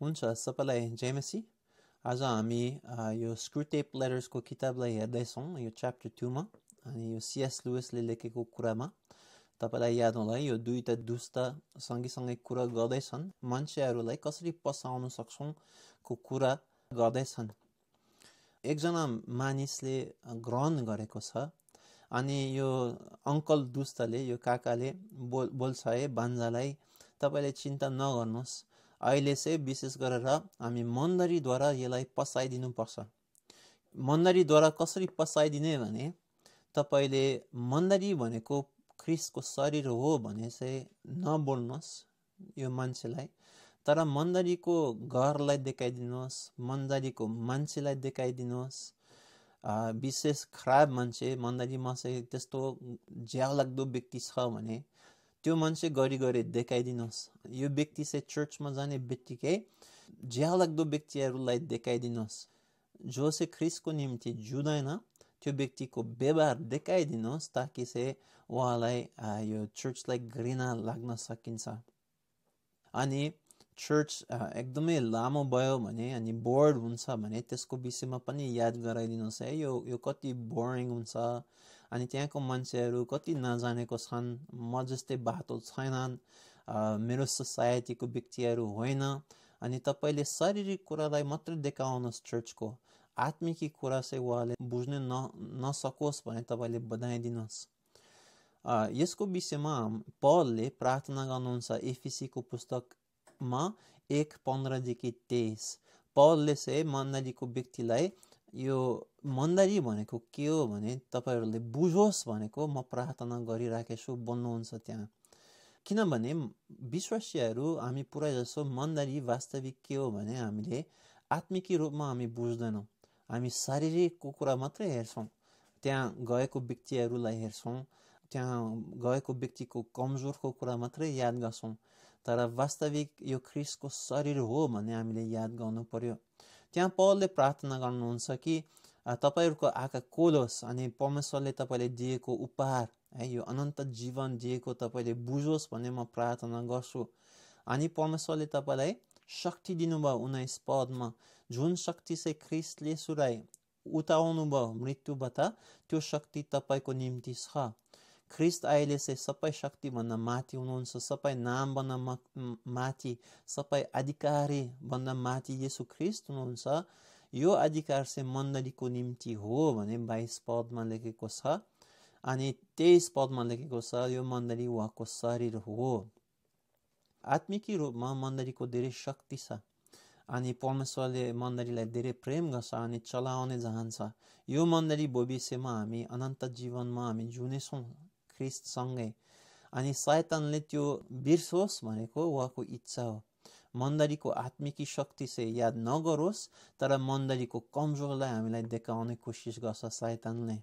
हुन्छ सबैलाई जयमसी आज हामी यो स्क्रुटेप लेटर्सको किताबलाई हेर्दैछौँ यो च्याप्टर टूमा अनि यो सिएस लुएसले लेखेको कुरामा। तपाईँलाई याद होला यो दुईवटा दुष्ट सँगैसँगै कुरा गर्दैछन्। मान्छेहरूलाई कसरी पसाउन सक्छौँको कुरा गर्दैछन्। एकजना मानिसले ग्रहण गरेको छ अनि यो अङ्कल दुष्टले यो काकाले बोल बोल्छ है बान्जालाई तपाईँले चिन्ता नगर्नुहोस्। अहिले चाहिँ विशेष गरेर हामी मन्दरीद्वारा यसलाई पसाइदिनुपर्छ। मन्दरीद्वारा कसरी पसाइदिने भने तपाईँले मन्दरी भनेको क्रिसको शरीर हो भने चाहिँ नबोल्नुहोस् यो मान्छेलाई। तर मन्दरीको घरलाई देखाइदिनुहोस् मन्दरीको मान्छेलाई देखाइदिनुहोस्। विशेष खराब मान्छे मन्दरीमा चाहिँ त्यस्तो ज्याउ लाग्दो व्यक्ति छ भने त्यो मान्छे गरी गरी देखाइदिनुहोस्। यो व्यक्ति चाहिँ चर्चमा जाने बित्तिकै लाग्दो व्यक्तिहरूलाई देखाइदिनुहोस्। जो चाहिँ ख्रिसको निम्ति जुँदैन त्यो व्यक्तिको व्यवहार देखाइदिनुहोस् ताकि चाहिँ उहाँलाई यो चर्चलाई घृणा लाग्न सकिन्छ। अनि चर्च एकदमै लामो भयो भने अनि बोर्ड हुन्छ भने त्यसको विषयमा पनि याद गराइदिनुहोस् है। यो यो कति बोरिङ हुन्छ। अनि त्यहाँको मान्छेहरू कति नजानेको छन् म जस्तै बाटो छैनन् मेरो सोसाइटीको व्यक्तिहरू होइन। अनि तपाईँले शारीरिक कुरालाई मात्रै देखाउनुहोस् चर्चको। आत्मिकी कुरा चाहिँ उहाँले बुझ्नु न नसकोस् भने तपाईँले बताइदिनुहोस्। यसको विषयमा पलले प्रार्थना गर्नुहुन्छ एफिसीको पुस्तकमा एक पन्ध्रदेखि तेइस। पलले चाहिँ मण्डलीको व्यक्तिलाई यो मन्दारी भनेको के हो भने तपाईँहरूले बुझोस् भनेको म प्रार्थना गरिराखेको छु भन्नुहुन्छ त्यहाँ। किनभने विश्वासीहरू हामी पुरा जसो मन्दारी वास्तविक के हो भने हामीले आत्मिकी रूपमा हामी बुझ्दैनौँ। हामी शारीरिकको कुरा मात्रै हेर्छौँ। त्यहाँ गएको व्यक्तिहरूलाई हेर्छौँ। त्यहाँ गएको व्यक्तिको कमजोरको कुरा मात्रै याद गर्छौँ। तर वास्तविक यो ख्रिसको शरीर हो भन्ने हामीले याद गर्नु पर्यो। त्यहाँ पलले प्रार्थना गर्नुहुन्छ कि तपाईँहरूको आँखा कोलोस् अनि परमेश्वरले तपाईँले दिएको उपहार है यो अनन्त जीवन दिएको तपाईँले बुझोस् भन्ने म प्रार्थना गर्छु। अनि परमेश्वरले तपाईँलाई शक्ति दिनुभयो उन्नाइस पदमा। जुन शक्ति चाहिँ ख्रिस्टले सुराई उताउनु भयो मृत्युबाट त्यो शक्ति तपाईँको निम्ति छ। ख्रिस्ट अहिले चाहिँ सबै शक्तिभन्दा माथि हुनुहुन्छ सबै नामभन्दा माथि सबै अधिकारीभन्दा माथि यसो ख्रिस्ट हुनुहुन्छ यो अधिकार चाहिँ मण्डलीको निम्ति हो भने बाइस पदमा लेखेको छ अनि तेइस पदमा लेखेको छ यो मण्डली उहाँको शरीर हो आत्मिकी रूपमा मण्डलीको धेरै शक्ति छ अनि परमेश्वरले मण्डलीलाई धेरै प्रेम गर्छ अनि चलाउने चाहन्छ यो मण्डली भविष्यमा हामी अनन्त जीवनमा हामी जुनेछौँ ख्रिस्टसँगै अनि सैतनले त्यो बिर्सोस् भनेको उहाँको इच्छा हो। मन्दरीको आत्मिकी शक्ति चाहिँ याद नगरोस् तर मन्दरीको कमजोरलाई हामीलाई देखाउने कोसिस गर्छ सैतनले।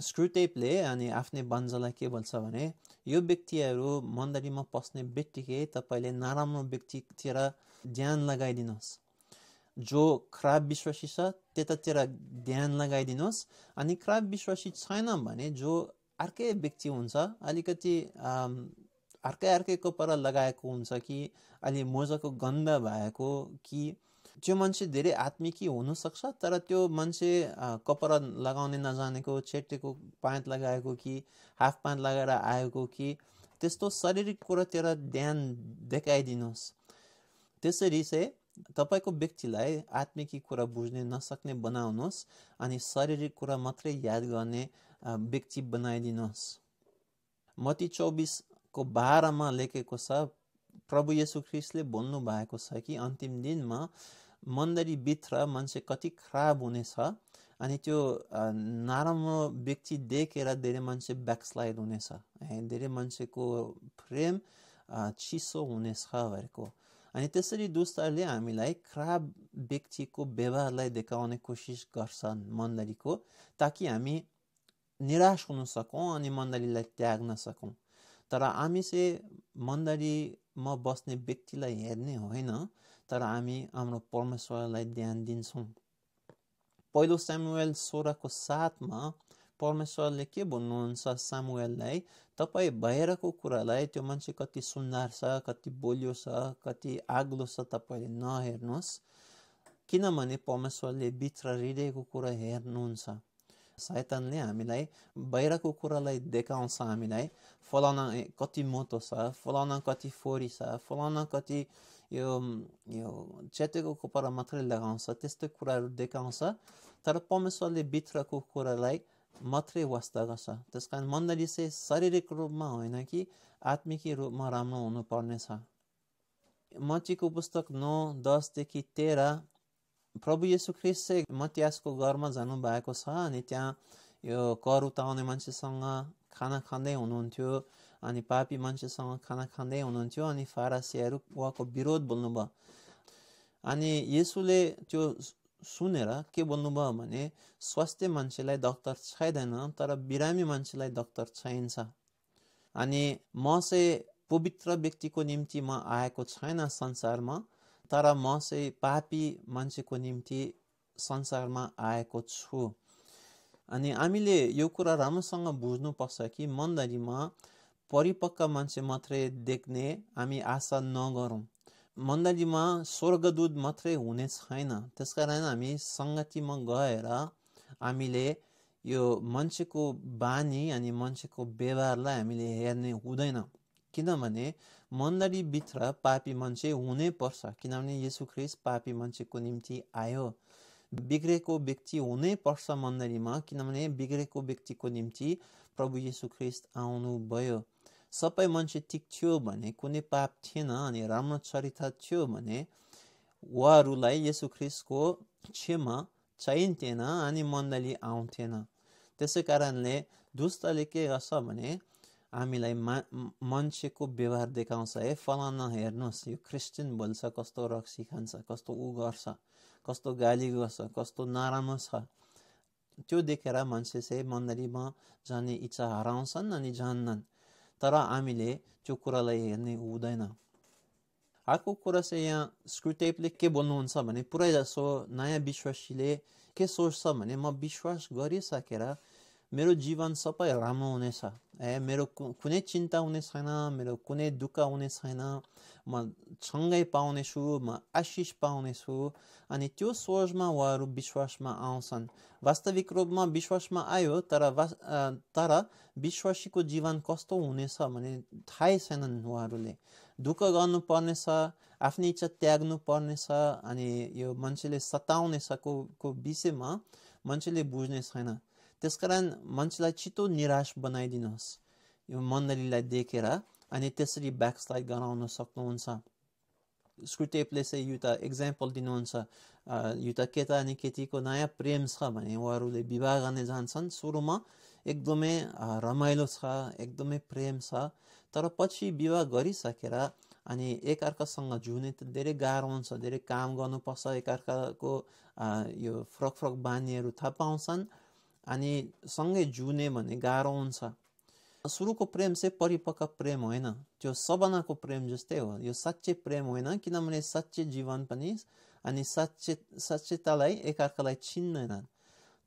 स्क्रुटेपले अनि आफ्नै बन्जलाई के भन्छ भने यो व्यक्तिहरू मन्दरीमा पस्ने बित्तिकै तपाईँले नराम्रो व्यक्तितिर ध्यान लगाइदिनुहोस्। जो खराब विश्वासी छ त्यतातिर ध्यान लगाइदिनुहोस्। अनि खराब विश्वासी छैन भने जो अर्कै व्यक्ति हुन्छ। अलिकति अर्कै अर्कैको पर लगाएको हुन्छ कि अलि मोजाको गन्ध भएको कि त्यो मान्छे धेरै आत्मिकी हुनसक्छ तर त्यो मान्छे कपडा लगाउने नजानेको छेटेको प्यान्ट लगाएको कि हाफ प्यान्ट लगाएर आएको कि त्यस्तो शारीरिक कुरातिर ध्यान देखाइदिनुहोस्। त्यसरी चाहिँ तपाईँको व्यक्तिलाई आत्मिकी कुरा बुझ्ने नसक्ने बनाउनुहोस् अनि शारीरिक कुरा मात्रै याद गर्ने व्यक्ति बनाइदिनुहोस्। मती चौबिसको बाह्रमा लेखेको छ प्रभु येसु ख्रिस्टले भन्नु भएको छ कि अन्तिम दिनमा मन्दरीभित्र मान्छे कति खराब हुनेछ अनि त्यो नराम्रो व्यक्ति देखेर धेरै मान्छे ब्याकस्लाइड हुनेछ। धेरै मान्छेको प्रेम चिसो हुनेछ भनेको। अनि त्यसरी दुष्टहरूले हामीलाई खराब व्यक्तिको व्यवहारलाई देखाउने कोसिस गर्छन् मन्दरीको ताकि हामी निराश हुन सकौँ अनि मण्डलीलाई त्याग्न सकौँ तर हामी चाहिँ मण्डलीमा बस्ने व्यक्तिलाई हेर्ने होइन तर हामी हाम्रो परमेश्वरलाई ध्यान दिन्छौँ पहिलो स्यामुएल सोह्रको साथमा परमेश्वरले के भन्नुहुन्छ सामुएललाई तपाईँ बाहिरको कुरालाई त्यो मान्छे कति सुन्दर छ कति बोलियो छ कति आग्लो छ तपाईँले नहेर्नुहोस् किनभने परमेश्वरले भित्र हृदयको कुरा हेर्नुहुन्छ शैतानले हामीलाई बाहिरको कुरालाई देखाउँछ हामीलाई फलाना कति मोटो छ फलाना कति फोरी छ फलाना कति यो यो चेतेको कपडा मात्रै लगाउँछ त्यस्तै कुराहरू देखाउँछ तर परमेश्वरले भित्रको कुरालाई मात्रै वास्ता गर्छ त्यस कारण मण्डली चाहिँ शारीरिक रूपमा होइन कि आत्मिकी रूपमा राम्रो हुनुपर्नेछ मचीको पुस्तक नौ दसदेखि तेह्र प्रभु येसु ख्रिस्ट मतियासको घरमा जानुभएको छ अनि त्यहाँ यो कर उताउने मान्छेसँग खाना खाँदै हुनुहुन्थ्यो अनि पापी मान्छेसँग खाना खाँदै हुनुहुन्थ्यो अनि फारासियाहरू उहाँको विरोध बोल्नुभयो। अनि यसुले त्यो सुनेर के बोल्नुभयो भने स्वास्थ्य मान्छेलाई डक्टर छैदैन तर बिरामी मान्छेलाई डक्टर चाहिन्छ अनि म चाहिँ पवित्र व्यक्तिको निम्ति म आएको छैन संसारमा तर म चाहिँ पापी मान्छेको निम्ति संसारमा आएको छु। अनि हामीले यो कुरा राम्रोसँग बुझ्नुपर्छ कि मन्दरीमा परिपक्व मान्छे मात्रै देख्ने हामी आशा नगरौँ। मण्डलीमा स्वर्गदूत मात्रै हुने छैन। त्यसकारण हामी सङ्गतिमा गएर हामीले यो मान्छेको बानी अनि मान्छेको व्यवहारलाई हामीले हेर्ने हुँदैन। किनभने मण्डलीभित्र पापी मान्छे हुनै पर्छ किनभने यसु ख्रिस पापी मान्छेको निम्ति आयो। बिग्रेको व्यक्ति हुनै पर्छ मण्डलीमा किनभने बिग्रेको व्यक्तिको निम्ति प्रभु यीशु ख्रिस्ट आउनुभयो। सबै मान्छे ठिक थियो भने कुनै पाप थिएन अनि राम्रो चरित्र थियो भने उहाँहरूलाई यसु ख्रिस्टको क्षमा चाहिन्थेन अनि मण्डली आउँथेन। त्यसै कारणले दुष्टले के गर्छ भने हामीलाई मा मान्छेको व्यवहार देखाउँछ। है फलाना हेर्नुहोस् यो क्रिस्चियन बोल्छ कस्तो रक्सी खान्छ कस्तो ऊ गर्छ कस्तो गाली गर्छ कस्तो नराम्रो छ। त्यो देखेर मान्छे चाहिँ मण्डलीमा जाने इच्छा हराउँछन् अनि जान्नन्। तर हामीले त्यो कुरालाई हेर्ने हुँदैन। अर्को कुरा चाहिँ यहाँ स्क्रुटेपले के भन्नुहुन्छ भने पुरै जसो नयाँ विश्वासीले के सोच्छ भने म विश्वास गरिसकेर मेरो जीवन सबै राम्रो हुनेछ ए मेरो कुनै चिन्ता हुने छैन मेरो कुनै दुःख हुने छैन म सँगै पाउनेछु म आशिष पाउनेछु अनि त्यो सोचमा उहाँहरू विश्वासमा आउँछन् वास्तविक रूपमा विश्वासमा आयो तर तर विश्वासीको जीवन कस्तो हुनेछ भने थाहै छैनन् उहाँहरूले दुःख गर्नुपर्नेछ आफ्नै इच्छा त्याग्नु पर्नेछ अनि यो मान्छेले सताउनेछ को विषयमा मान्छेले बुझ्ने छैन त्यसकारण मान्छेलाई छिटो निराश बनाइदिनुहोस्। यो मण्डलीलाई देखेर अनि त्यसरी ब्याकस्लाइड गराउन सक्नुहुन्छ। स्क्रुटेपले चाहिँ एउटा इक्जाम्पल दिनुहुन्छ। एउटा केटा अनि केटीको नयाँ प्रेम छ भने उहाँहरूले विवाह गर्ने जान्छन्। सुरुमा एकदमै रमाइलो छ एकदमै प्रेम छ। तर पछि विवाह गरिसकेर अनि एकअर्कासँग झुने त धेरै गाह्रो हुन्छ धेरै काम गर्नुपर्छ। एकअर्काको यो फरक फरक बानीहरू थाहा पाउँछन्। अनि सँगै जुने भने गाह्रो हुन्छ। सुरुको प्रेम चाहिँ परिपक्व प्रेम होइन। त्यो सबनाको प्रेम जस्तै हो। यो साँच्चै प्रेम होइन। किनभने साँच्चै जीवन पनि अनि साँच्चै साँच्चैतालाई एकअर्कालाई चिन्दैनन्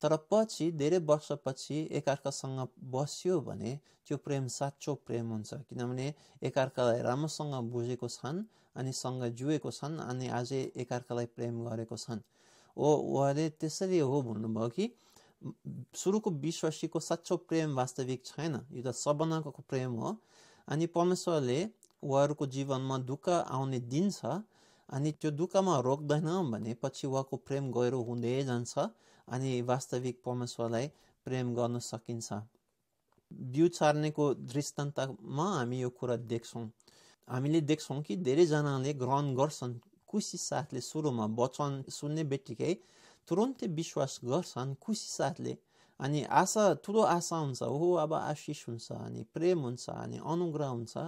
तर पछि धेरै वर्षपछि एकअर्कासँग बस्यो भने त्यो प्रेम साँचो प्रेम हुन्छ। किनभने एकअर्कालाई राम्रोसँग बुझेको छन् अनि सँग जुएको छन् अनि अझै एकअर्कालाई प्रेम गरेको छन्। ओ उहाँले त्यसरी हो भन्नुभयो कि सुरुको विश्वासीको साँचो प्रेम वास्तविक छैन यो त सबनाको प्रेम हो अनि परमेश्वरले उहाँहरूको जीवनमा दुःख आउने दिन छ अनि त्यो दुःखमा रोक्दैन भने पछि उहाँको प्रेम गहिरो हुँदै जान्छ अनि वास्तविक परमेश्वरलाई प्रेम गर्न सकिन्छ बिउ छार्नेको दृष्टान्तमा हामी यो कुरा देख्छौँ हामीले देख्छौँ कि धेरैजनाले ग्रहण गर्छन् खुसी साथले सुरुमा वचन सुन्ने बित्तिकै तुरन्तै विश्वास गर्छन् खुसी साथले अनि आशा ठुलो आशा हुन्छ हो अब आशिष हुन्छ अनि प्रेम हुन्छ अनि अनुग्रह हुन्छ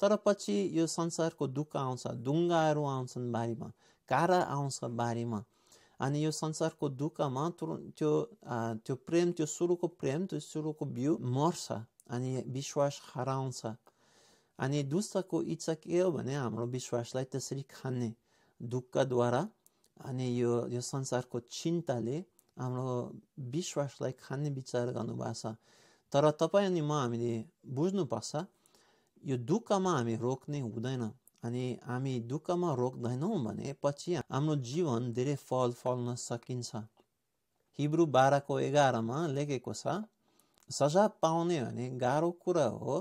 तर पछि यो संसारको दुःख आउँछ डुङ्गाहरू आउँछन् बारीमा कारा आउँछ बारीमा अनि यो संसारको दुःखमा तुरन्त त्यो त्यो प्रेम त्यो सुरुको प्रेम त्यो सुरुको बिउ मर्छ अनि विश्वास हराउँछ अनि दुष्टको इच्छा के हो भने हाम्रो विश्वासलाई त्यसरी खाने दुःखद्वारा अनि यो यो संसारको चिन्ताले हाम्रो विश्वासलाई खाने विचार गर्नुभएको छ। तर तपाईँ अनि म हामीले बुझ्नुपर्छ यो दुःखमा हामी रोक्ने हुँदैन। अनि हामी दुःखमा रोक्दैनौँ भने पछि हाम्रो जीवन धेरै फल फल्न सकिन्छ। हिब्रू बाह्रको एघारमा लेखेको छ सजाब पाउने भने गाह्रो कुरा हो।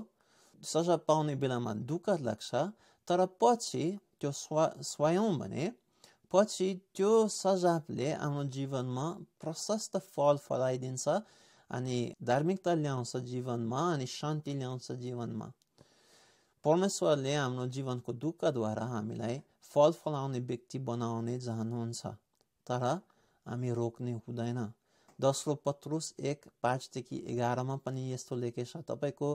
सजाब पाउने बेलामा दुःख लाग्छ तर पछि त्यो स्व स्वयं भने पछि त्यो सजाबले हाम्रो जीवनमा प्रशस्त फल फलाइदिन्छ अनि धार्मिकता ल्याउँछ जीवनमा अनि शान्ति ल्याउँछ जीवनमा। परमेश्वरले हाम्रो जीवनको दुःखद्वारा हामीलाई फल फलाउने व्यक्ति बनाउने चाहनुहुन्छ तर हामी रोक्ने हुँदैन। दोस्रो पत्रुस एक पाँचदेखि एघारमा पनि यस्तो लेखेको छ तपाईँको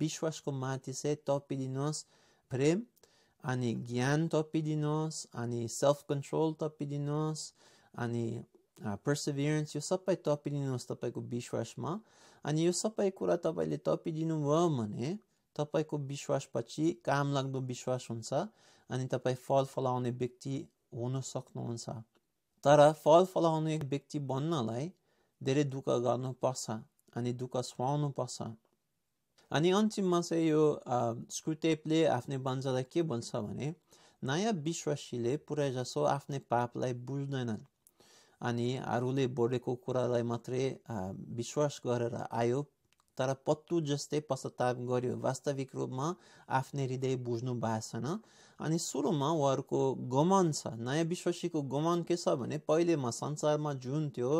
विश्वासको माथि चाहिँ तपिदिनुहोस् प्रेम अनि ज्ञान तपिदिनुहोस् अनि सेल्फ कन्ट्रोल तपिदिनुहोस् अनि पर्सिभियरेन्स यो सबै तपिदिनुहोस् तपाईँको विश्वासमा अनि यो सबै कुरा तपाईँले तपिदिनु भयो भने तपाईँको विश्वासपछि काम लाग्दो विश्वास हुन्छ अनि तपाईँ फल फलाउने व्यक्ति हुन सक्नुहुन्छ तर फल फलाउने व्यक्ति बन्नलाई धेरै दुःख गर्नुपर्छ अनि दुःख सुहाउनु पर्छ अनि अन्तिममा चाहिँ यो स्क्रुटेपले आफ्नै बन्जालाई के भन्छ भने नयाँ विश्वासीले पुरै जसो आफ्नै पापलाई बुझ्दैनन्। अनि अरूले बोलेको कुरालाई मात्रै विश्वास गरेर आयो तर पत्तु जस्तै पश्चाताप गर्यो। वास्तविक रूपमा आफ्नै हृदय बुझ्नु भएको छैन। अनि सुरुमा उहाँहरूको गमन छ। नयाँ विश्वासीको गमन के छ भने पहिले म संसारमा जुन थियो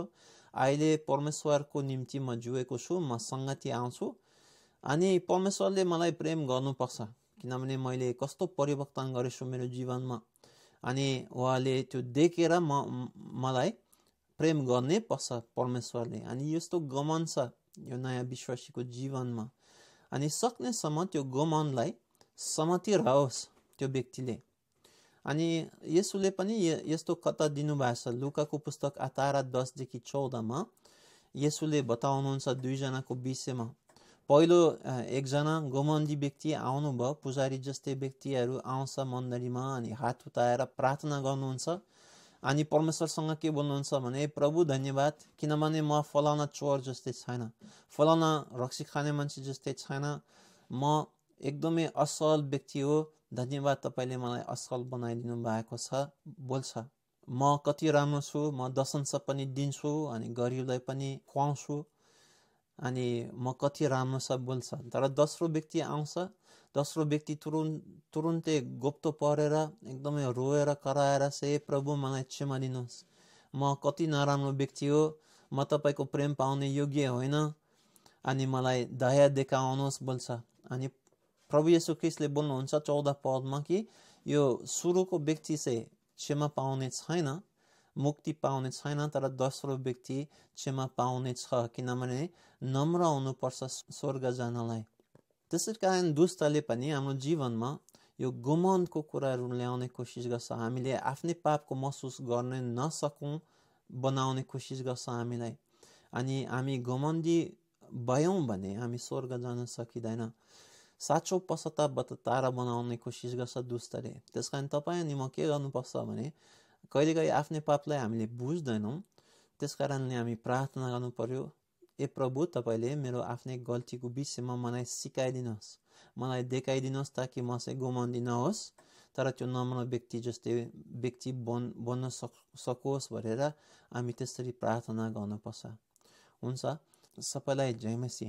अहिले परमेश्वरको निम्ति म जुएको छु म सङ्गति आउँछु। अनि परमेश्वरले मलाई प्रेम गर्नुपर्छ। किनभने मैले कस्तो परिवर्तन गरेछु मेरो जीवनमा। अनि उहाँले त्यो देखेर म मलाई प्रेम गर्ने पर्छ परमेश्वरले। अनि यस्तो गमन छ यो नयाँ विश्वासीको जीवनमा। अनि सक्नेसम्म त्यो गमनलाई समातिरहोस् त्यो व्यक्तिले। अनि यसुले पनि यस्तो कता दिनुभएको छ लुकाको पुस्तक आतारा दसदेखि चौधमा यसुले बताउनुहुन्छ दुईजनाको विषयमा। पहिलो एकजना गोमन्दी व्यक्ति आउनुभयो पुजारी जस्तै व्यक्तिहरू आउँछ मन्दिरमा अनि हात उताएर प्रार्थना गर्नुहुन्छ। अनि परमेश्वरसँग के बोल्नुहुन्छ भने प्रभु धन्यवाद। किनभने म फलाना चोर जस्तै छैन। फलाना रक्सी खाने मान्छे जस्तै छैन। म एकदमै असल व्यक्ति हो। धन्यवाद तपाईँले मलाई असल बनाइदिनु भएको छ बोल्छ। म कति राम्रो छु म दशंश पनि दिन्छु अनि गरिबलाई पनि खुवाउँछु। अनि म कति राम्रो छ बोल्छ। तर दोस्रो व्यक्ति आउँछ दोस्रो व्यक्ति तुरुन्त तुरुन्तै गोप्तो परेर एकदमै रोएर कराएर चाहिँ प्रभु मलाई क्षमा दिनुहोस्। म कति नराम्रो व्यक्ति हो। म तपाईँको प्रेम पाउने योग्य होइन। अनि मलाई दया देखाउनुहोस् बोल्छ। अनि प्रभु यसो क्रिस्टले बोल्नुहुन्छ चौध पदमा कि यो सुरुको व्यक्ति चाहिँ क्षमा पाउने छैन। मुक्ति पाउने छैन तर दोस्रो व्यक्ति क्षमा पाउने छ किनभने नम्र हुनुपर्छ स्वर्ग जानलाई त्यसै कारण दुष्टले पनि हाम्रो जीवनमा यो गुमनको कुराहरू ल्याउने कोसिस गर्छ हामीले आफ्नै पापको महसुस गर्न नसकौँ बनाउने कोसिस गर्छ हामीलाई अनि हामी घमन्दी भयौँ भने हामी स्वर्ग जान सकिँदैन साँचो पश्चातापबाट तारा बनाउने कोसिस गर्छ दुष्टले त्यस कारण तपाईँ अनि म के गर्नुपर्छ भने कहिलेकाहीँ आफ्नै पापलाई हामीले बुझ्दैनौँ। त्यस कारणले हामी प्रार्थना गर्नु पर्यो ए प्रभु तपाईँले मेरो आफ्नै गल्तीको विषयमा मलाई सिकाइदिनुहोस्। मलाई देखाइदिनुहोस् ताकि म चाहिँ गुमाउँदी नहोस्। तर त्यो नम्र व्यक्ति जस्तै व्यक्ति बन् बन्न सक सकोस् भनेर हामी त्यसरी प्रार्थना गर्नुपर्छ। हुन्छ सबैलाई जयमसी